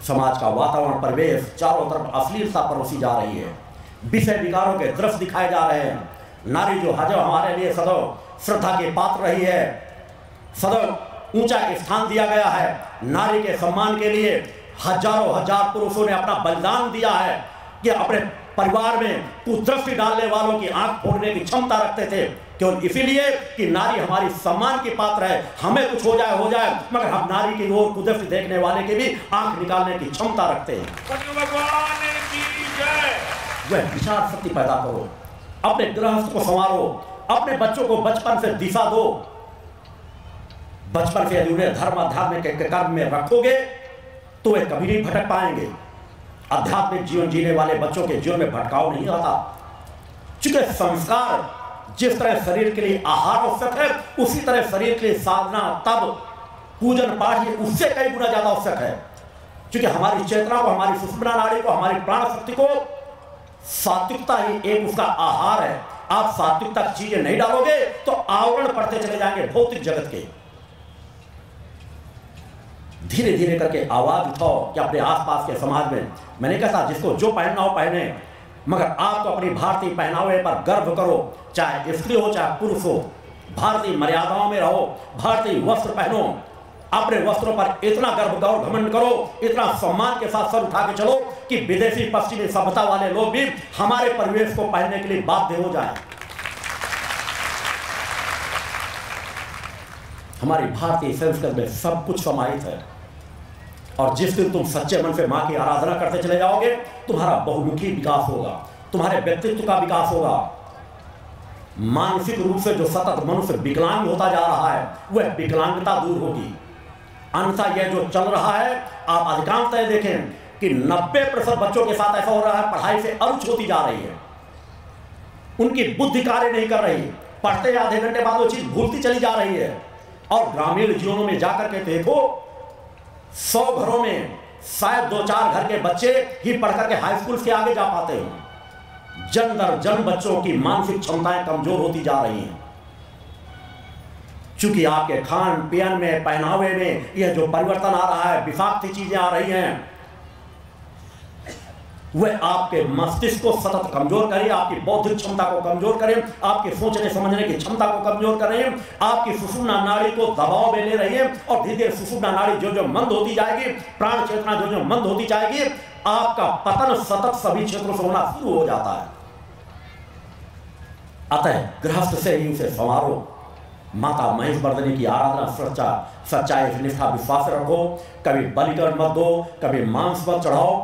समाज का वातावरण, परिवेश चारों तरफ़ अश्लीलता परोसी जा रही है। विषय विकारों के दृश्य दिखाए जा रहे हैं। नारी जो हजब हमारे लिए सदैव श्रद्धा के पात्र रही है, सदैव ऊँचा स्थान दिया गया है। नारी के सम्मान के लिए हज़ारों हज़ार पुरुषों ने अपना बलिदान दिया है कि अपने परिवार में कुदृष्टि डालने वालों की आँख फोड़ने की क्षमता रखते थे। केवल इसीलिए कि नारी हमारी सम्मान की पात्र है। हमें कुछ हो जाए हो जाए मगर हम नारी की ओर कुदृष्टि देखने वाले की भी आँख निकालने की क्षमता रखते हैं। वह विचार शक्ति पैदा करो। अपने गृहस्थ को संवारो। अपने बच्चों को बचपन से दिशा दो। बचपन से यदि उन्हें धर्म अध्यात्म के कर्म में रखोगे तो वे कभी नहीं भटक पाएँगे। आध्यात्मिक जीवन जीने वाले बच्चों के जीवन में भटकाव नहीं आता। चूँकि संस्कार जिस तरह शरीर के लिए आहार आवश्यक है, उसी तरह शरीर के लिए साधना, तब पूजन पाठ ये उससे कई गुना ज़्यादा आवश्यक है। क्योंकि हमारी चेतना को, हमारी सुषमना नाड़ी को, हमारी प्राण शक्ति को, सात्विकता ही एक उसका आहार है। आप सात्विकता की चीज़ें नहीं डालोगे तो आवरण पड़ते चले जाएँगे भौतिक जगत के। धीरे धीरे करके आवाज़ उठाओ कि अपने आसपास के समाज में। मैंने कहा जिसको जो पहनना हो पहने, मगर आप तो अपनी भारतीय पहनावे पर गर्व करो, चाहे स्त्री हो, चाहे पुरुष हो। भारतीय मर्यादाओं में रहो, भारतीय वस्त्र पहनो, अपने वस्त्रों पर इतना गर्व गौर घमंड करो, इतना सम्मान के साथ सर उठा के चलो कि विदेशी पश्चिमी सभ्यता वाले लोग भी हमारे परिवेश को पहनने के लिए बाध्य हो जाए। हमारी भारतीय संस्कृति में सब कुछ समाहित है। और जिस दिन तुम सच्चे मन से माँ की आराधना करते चले जाओगे, तुम्हारा बहुमुखी विकास होगा, तुम्हारे व्यक्तित्व का विकास होगा। मानसिक रूप से जो सतत मनुष्य विकलांग होता जा रहा है, वह विकलांगता दूर होगी। अन्यथा यह जो चल रहा है, आप अधिकांशतः देखें कि 90 प्रतिशत बच्चों के साथ ऐसा हो रहा है, पढ़ाई से अरुच होती जा रही है। उनकी बुद्धि कार्य नहीं कर रही, पढ़ते आधे घंटे बाद वो चीज़ भूलती चली जा रही है। और ग्रामीण जीवनों में जाकर के देखो, सौ घरों में शायद दो चार घर के बच्चे ही पढ़ करके हाई स्कूल के आगे जा पाते हैं। जन दर जन बच्चों की मानसिक क्षमताएँ कमज़ोर होती जा रही हैं। चूँकि आपके खान पियन में, पहनावे में यह जो परिवर्तन आ रहा है, विषाक्त चीज़ें आ रही हैं वह आपके मस्तिष्क को सतत कमज़ोर करे, आपकी बौद्धिक क्षमता को कमज़ोर करे, आपके सोचने समझने की क्षमता को कमज़ोर करे, आपकी सुषुम्ना नाड़ी को दबाव में ले रही है और धीरे धीरे सुषुम्ना नाड़ी जो जो मंद होती जाएगी, प्राण चेतना जो जो मंद होती जाएगी, आपका पतन सतत सभी क्षेत्रों से होना शुरू हो जाता है। अतः गृहस्थ से ही उसे संवारो। माता महेश वर्धनी की आराधना सच्चा, सच्चाई निष्ठा विश्वास रखो। कभी बलिकरण मत दो, कभी मांस मत चढ़ाओ।